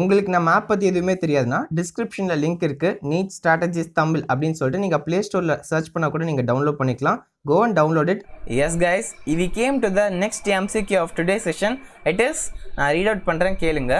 உங்களுக்கு நம்ம ஆப் பற்றி எதுவுமே தெரியாதுன்னா டிஸ்கிரிப்ஷனில் லிங்க் இருக்குது நீட் ஸ்ட்ராட்டஜிஸ் தமிழ் அப்படின்னு சொல்லிட்டு நீங்கள் ப்ளே ஸ்டோரில் சர்ச் பண்ணால் கூட நீங்கள் டவுன்லோட் பண்ணிக்கலாம். Go and download it. Yes guys. we came to the next MCQ of today's session. It is நான் read out பண்ணுறேன் கேளுங்க.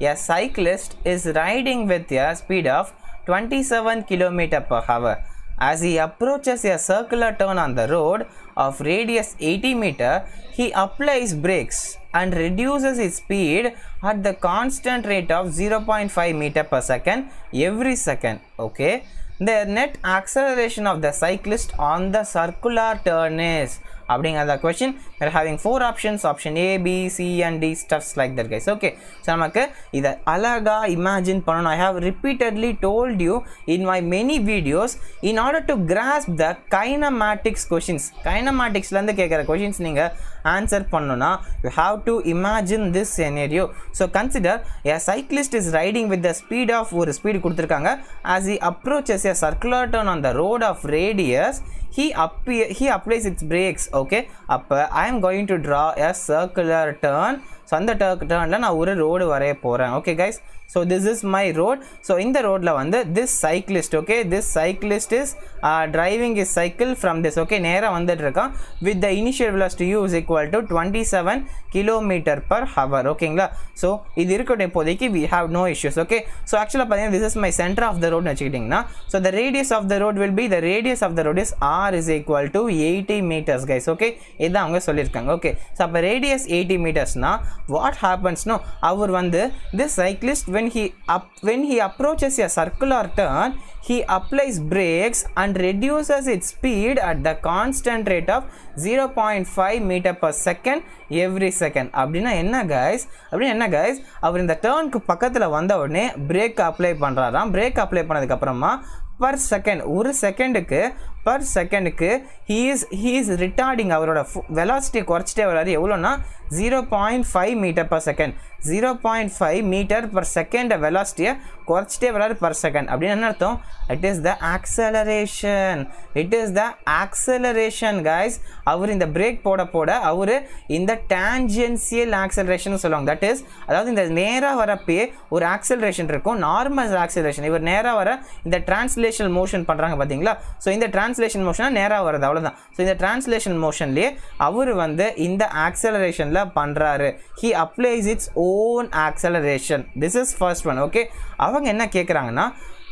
A cyclist is riding with a speed of 27 km per hour. As he approaches a circular turn on the road of radius 80 meter he applies brakes and reduces his speed at the constant rate of 0.5 meter per second every second okay? The net acceleration of the cyclist on the circular turn is அப்படிங்கிறத question where having four options option A B C and D stuffs like that guys okay so நமக்கு இதை அழகாக imagine பண்ணணும். I have repeatedly told you in my many videos in order to grasp the kinematics questions கைனமேட்டிக்ஸ்லேருந்து கேட்குற questions நீங்கள் answer பண்ணணும்னா you have to imagine this scenario so consider a cyclist is riding with the speed of ஒரு speed கொடுத்துருக்காங்க. As he approaches a circular turn on the road of radius he appear he applies its brakes okay? Up i am going to draw a circular turn. So அந்த டர்னில் நான் ஒரு road வரைய போகிறேன் okay guys so this is my road so இந்த ரோட்டில் வந்து this cyclist okay this cyclist is driving is cycle from this okay நேராக வந்துட்டு இருக்கான். With the initial velocity u is equal to twenty seven kilometre per hour ஓகேங்களா so இது இருக்கட்டும் இப்போதைக்கு. We have no issues okay so ஆக்சுவலாக பார்த்தீங்கன்னா this is my centre of the ரோட்னு வச்சுக்கிட்டிங்கன்னா so the radius of the road will be the radius of the road is R is equal to eighty metres guys okay இதுதான் அவங்க சொல்லியிருக்காங்க okay so அப்போ radius eighty மீட்டர்ஸ்னா what ஹேப்பன்ஸ்னோ அவர் வந்து this cyclist when he up when he approaches a circular turn he applies brakes and reduces and reduces its speed at the constant rate of 0.5 meter per second every second. அப்படின்னா என்ன guys அப்படின்னா என்ன guys அவர் இந்த டேர்னுக்கு பக்கத்தில் வந்த உடனே brake apply பண்ணுறாராம் பிரேக் அப்ளை பண்ணதுக்கப்புறமா பர் செகண்ட் ஒரு செகண்டுக்கு பர் செகண்டுக்கு he is he is retarding அவரோட வெலாசிட்டி குறைச்சிட்டே வராது. எவ்வளோன்னா? Zero point five metre per second zero point five metre per second வெலாசிட்டியை குறைச்சிட்டே வராது பர் செகண்ட் அப்படின்னு என்ன அர்த்தம்? It is the acceleration it is the acceleration guys அவர் இந்த பிரேக் போட போட அவர் இந்த டேஞ்சென்சியல் ஆக்சலரேஷன் சொல்லுவாங்க. தட் இஸ் அதாவது இந்த நேராக வரப்பே ஒரு ஆக்சலரேஷன் இருக்கும். நார்மல் ஆக்சலரேஷன் இவர் நேராக வர இந்த டிரான்ஸ்லேஷனல் மோஷன் பண்ணுறாங்க பார்த்தீங்களா ஸோ இந்த டிரான்ஸ்லேஷன் மோஷனாக நேராக வருது அவ்வளோதான் ஸோ இந்த டிரான்ஸ்லேஷன் மோஷன்லேயே அவர் வந்து இந்த ஆக்சலரேஷனில் பண்ணுறாரு he applies its own acceleration this is first one okay அவங்க என்ன கேட்குறாங்கன்னா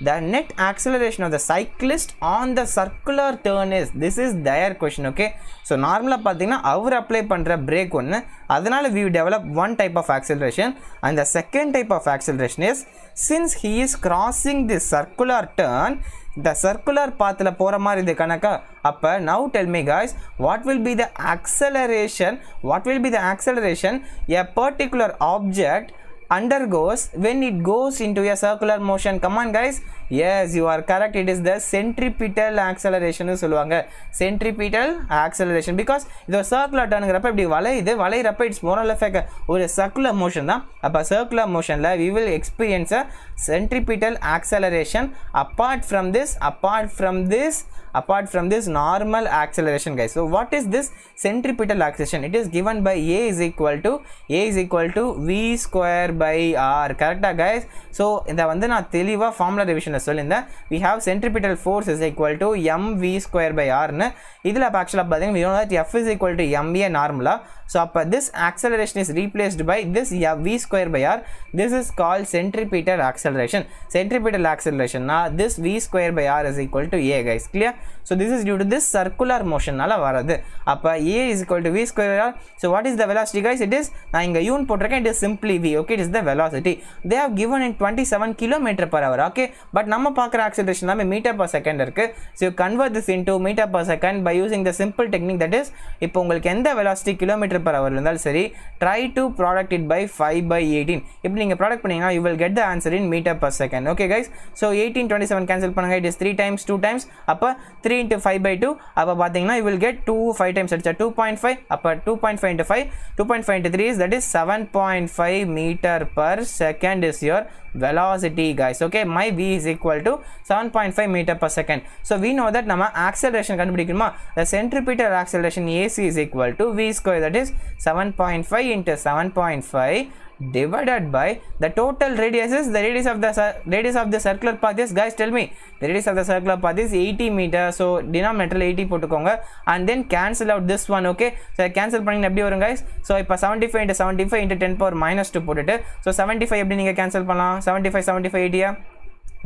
the net acceleration of the cyclist on the circular turn is this is their question okay so நார்மலாக பார்த்தீங்கன்னா அவர் அப்ளை பண்ணுற பிரேக் ஒன்று அதனால் we develop one type of acceleration and the second type of acceleration is since he is crossing the circular turn இந்த circular பாத்தில் போகிற மாதிரி இது கணக்கா? அப்போ now tell me guys what will be the acceleration what will be the acceleration a particular object undergoes when it goes into a circular motion come on guys yes you are correct it is the centripetal acceleration சொல்லுவாங்க centripetal acceleration because இது ஒரு circular டர்னுங்கிறப்ப இப்படி வளையுது வளையிறப்ப it's moral effect ஒரு circular motion தான் அப்போ சர்க்குலர் மோஷனில் we will experience a centripetal acceleration apart from this apart from this apart from this normal acceleration guys so what is this centripetal acceleration it is given by a is equal to a is equal to v square by R கரெக்டாக guys so இதை வந்து நான் தெளிவாக formula revision கொஷனில் சொல்லியிருந்தேன் we have centripetal force is equal to m v square by ஆர்னு இதில் இப்போ ஆக்சுவலாக பார்த்தீங்கன்னா F is equal to m a நார்மலாக ஸோ அப்போ this acceleration is replaced by this v square by R this is call centripetal acceleration centripetal ஆக்சலரேஷன்னா this v square by R is equal to a guys clear so this is due to this circular மோஷனால் வருது அப்போ a is equal to v square R so what is the velocity guys it is நான் இங்கே யூன் போட்டிருக்கேன் it is simply v okay it is the velocity they have given in twenty seven kilometre per hour okay but நம்ம பார்க்குற acceleration எல்லாமே metre per second இருக்குது so convert this into metre per second by using the simple technique that is இப்போ உங்களுக்கு எந்த velocity kilometre metre per hour இருந்தாலும் சரி try to product it by five by eighteen இப்போ நீங்கள் product பண்ணீங்கன்னா you will get the answer in metre per second okay guys so eighteen twenty seven cancel பண்ணுங்கள் it is three times two times அப்போ three into five by two அப்போ பார்த்தீங்கன்னா you will get two five times அடிச்சா two point five அப்போ two point five into five two point five into three is that is seven point five metre per second is your velocity guys okay my v is equal to 7.5 meter per second so we know that நம்ம acceleration கண்டுபிடிக்கணுமா the centripetal acceleration ac is equal to v square that is 7.5 into 7.5 divided by the total radius is the radius of the radius of the circular path is guys tell me the radius of the circular path is 80 meter so denominator 80 போட்டுக்கோங்க and then cancel out this one okay so cancel பண்ணி எப்படி வரும் guys so இப்போ 75 into 75 into 10 power minus 2 போட்டுட்டு so 75 எப்படி நீங்க cancel பண்ணலாம் 75 75 80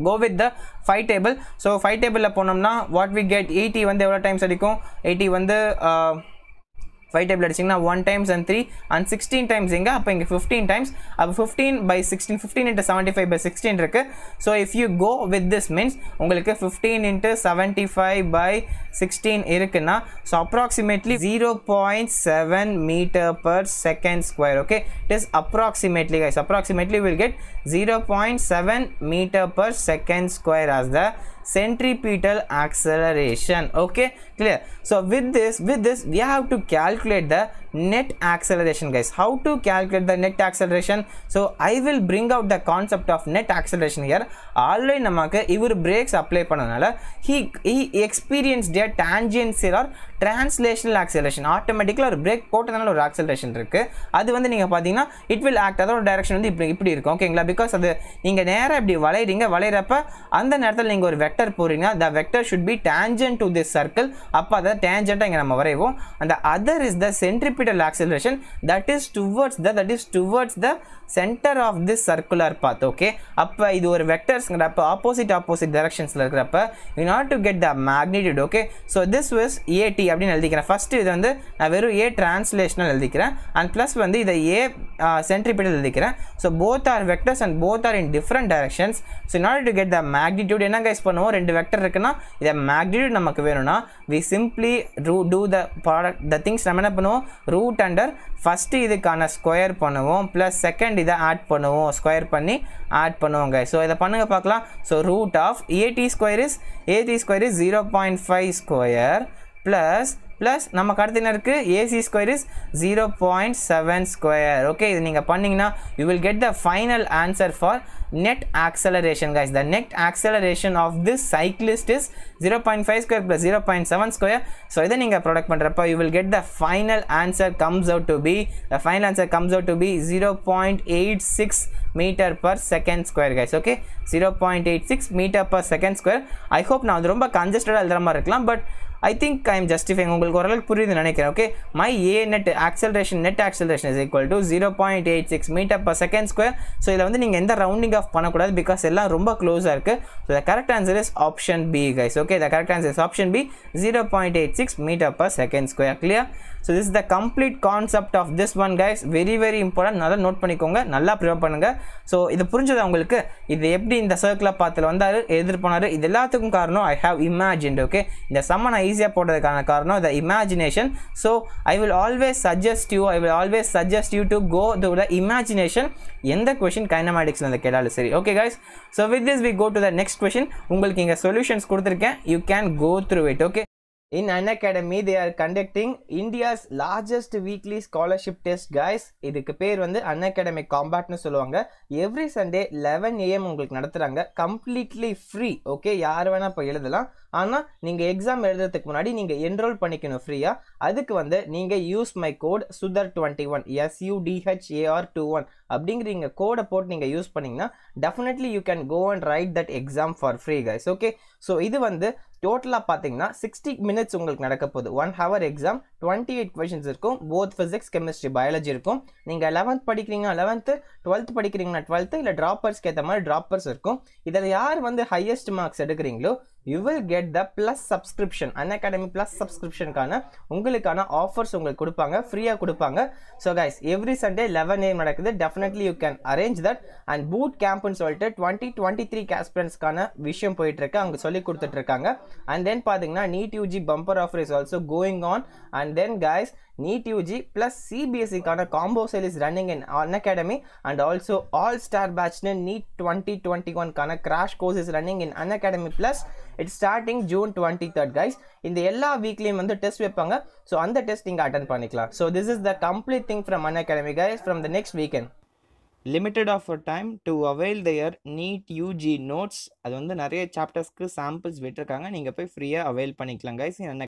go with the 5 table so 5 table போனோம்னா what we get 80 வந்து எவ்வளோ டைம்ஸ் அடிக்கும் 80 வந்து ஃபைவ் டைப்ல அடிச்சிங்கன்னா one times and three and sixteen times எங்கே? அப்போ இங்கே ஃபிஃப்டீன் டைம்ஸ் அப்போ fifteen by sixteen fifteen into seventy five by sixteen இருக்குது so if you go with this means உங்களுக்கு fifteen into seventy five by sixteen இருக்குன்னா so approximately zero point seven metre per second square okay it is approximately guys approximately will get zero point seven metre per second square as the centripetal acceleration okay clear so with this with this we have to calculate the net acceleration guys how to calculate the net acceleration so i will bring out the concept of net acceleration here already நமக்கு ivar brakes apply பண்ணனால he he experienced a tangential or translational acceleration ஆட்டோமேட்டிக்கலாக ஒரு brake போட்டதுனால ஒரு acceleration இருக்குது அது வந்து நீங்கள் பார்த்தீங்கன்னா இட் வில் ஆக்ட் அதோட டைரக்ஷன் வந்து இப்படி இப்படி இருக்கும். ஓகேங்களா பிகாஸ் அது நீங்கள் நேராக இப்படி வளையிறீங்க. வளையிறப்ப அந்த நேரத்தில் நீங்கள் ஒரு வெக்டர் போகிறீங்க the vector should be tangent to this circle அப்போ அதை டேஞ்சண்ட்டாக இங்கே நம்ம வரைவோம். அந்த other is the centripetal acceleration that is towards the that is towards the centre of this circular path okay அப்போ இது ஒரு வெக்டர்ஸ்ங்கிறப்ப ஆப்போசிட் ஆப்போசிட் டைரக்ஷன்ஸில் இருக்கிறப்ப you not to get the magnitude okay so this is AT அப்படின்னு எழுதிக்கிறேன். First இது வந்து நான் வெறும் ஏ டிரான்ஸ்லேஷனல் எழுதிக்கிறேன். அண்ட் ப்ளஸ் வந்து இதை ஏ சென்ட்ரிபிட்டல் எழுதிக்கிறேன். So both are vectors and both are in different directions so in order to get the magnitude என்ன கைஸ் பண்ணுவோம்? ரெண்டு வெக்டர் இருக்குன்னா இதை மேக்னிடியூட் நமக்கு வேணும்னா we simply root do the product the things நம்ம என்ன பண்ணுவோம்? ரூட் அண்டர் ஃபஸ்ட்டு இதுக்கான ஸ்கொயர் பண்ணுவோம். ப்ளஸ் செகண்ட் இதை ஆட் பண்ணுவோம் ஸ்கொயர் பண்ணி ஆட் பண்ணுவோங்க ஸோ இதை பண்ணுங்க பார்க்கலாம். So root of AD square is AD square is zero point five square plus plus நம்ம கடத்தினருக்கு இருக்குது AC square is zero point seven square okay இது நீங்கள் பண்ணிங்கன்னா you will get the final answer for net acceleration guys the net acceleration of this cyclist is 0.5 square plus 0.7 square so இதை நீங்கள் product பண்ணுறப்ப you will get the final answer comes out to be the final answer comes out to be 0.86 meter per second square guys okay 0.86 meter per second square I hope நான் அது ரொம்ப congested எழுதுற மாதிரி இருக்கலாம் but I think I am justifying உங்களுக்கு ஓரளவுக்கு புரியுதுன்னு நினைக்கிறேன் okay my a net acceleration net acceleration is equal to zero point eight six metre per second square so இதில் வந்து நீங்கள் எந்த ரவுண்டிங் ஆஃப் பண்ணக்கூடாது பிகாஸ் எல்லாம் ரொம்ப க்ளோஸாக இருக்குது so the correct answer is option B guys okay the correct answer is option B zero point eight six metre per second square clear so this the complete concept of this one guys very very important நல்லா note பண்ணிக்கோங்க. நல்லா ப்ரிவ் பண்ணுங்கள் so இது புரிஞ்சது உங்களுக்கு? இது எப்படி இந்த சர்க்கிளை பார்த்துல வந்தார் எதிர்போனார் இது எல்லாத்துக்கும் காரணம் ஐ ஹாவ் இமேஜின்ட் ஓகே இந்த சம்ம நான் ஈஸியாக போடுறதுக்கான காரணம் the imagination so I will always suggest you I will always suggest you to go to the imagination எந்த கொஷின் கைனமேட்டிக்ஸில் அந்த கேட்டாலும் சரி. Okay guys so with this we go to the next question உங்களுக்கு இங்கே சொல்யூஷன்ஸ் கொடுத்துருக்கேன். You can go through it okay In Unacademy, they are conducting India's largest weekly scholarship test, guys. இதுக்கு பேர் வந்து Unacademy Combatனு சொல்லுவாங்க எவ்ரி சண்டே லெவன் ஏஎம் உங்களுக்கு நடத்துகிறாங்க completely free okay யார் வேணால் இப்போ எழுதலாம் ஆனால் நீங்கள் எக்ஸாம் எழுதுறதுக்கு முன்னாடி நீங்கள் என்ரோல் பண்ணிக்கணும் ஃப்ரீயாக அதுக்கு வந்து நீங்கள் use my code Sudhar twenty one S U D H A R two one அப்படிங்கிற இங்கே கோடை போட்டு நீங்கள் யூஸ் பண்ணிங்கன்னா definitely you can go and write that exam for free guys okay so இது வந்து டோட்டலாக பார்த்தீங்கன்னா சிக்ஸ்டி மினிட்ஸ் உங்களுக்கு நடக்க போகுது. One hour exam twenty eight questions இருக்கும். போத் ஃபிசிக்ஸ் கெமிஸ்ட்ரி பயாலஜி இருக்கும். நீங்கள் லெவன்த் படிக்கிறீங்கன்னா லெவன்த்து டுவெல்த் படிக்கிறீங்கன்னா டுவெல்த்து இல்லை ட்ராப்பர்ஸ்க்கு ஏற்ற மாதிரி ட்ராப்பர்ஸ் இருக்கும். இதில் யார் வந்து ஹையஸ்ட் மார்க்ஸ் எடுக்கிறீங்களோ you will get the plus subscription Unacademy plus சப்ஸ்கிரிப்ஷனுக்கான உங்களுக்கான ஆஃபர்ஸ் உங்களுக்கு கொடுப்பாங்க ஃப்ரீயாக கொடுப்பாங்க. So guys every Sunday eleven AM நடக்குது. Definitely you can arrange that and boot கேம்ப்னு சொல்லிட்டு டுவெண்ட்டி டுவெண்ட்டி த்ரீ கேஸ்பிரன்ஸ்க்கான விஷயம் போயிட்டுருக்கு. அவங்க சொல்லி கொடுத்துட்ருக்காங்க அண்ட் தென் பார்த்தீங்கன்னா NEET UG bumper offer is also going on and then guys NEET UG plus சிபிஎஸ்சிக்கான combo sale is running in Unacademy and also all star பேட்ச்னு NEET twenty twenty ஒன்க்கான crash course is running in Unacademy plus it's starting June twenty third guys இந்த எல்லா வீக்லேயும் வந்து test வைப்பாங்க. So அந்த test நீங்கள் attend பண்ணிக்கலாம். So this is the complete thing from Unacademy guys from the next weekend limited of time to avail their NEET UG notes அது வந்து நிறைய சாப்டர்ஸ்க்கு சாம்பிள்ஸ் விட்டுருக்காங்க. நீங்கள் போய் ஃப்ரீயாக அவைல் பண்ணிக்கலாம் கைஸ் என்ன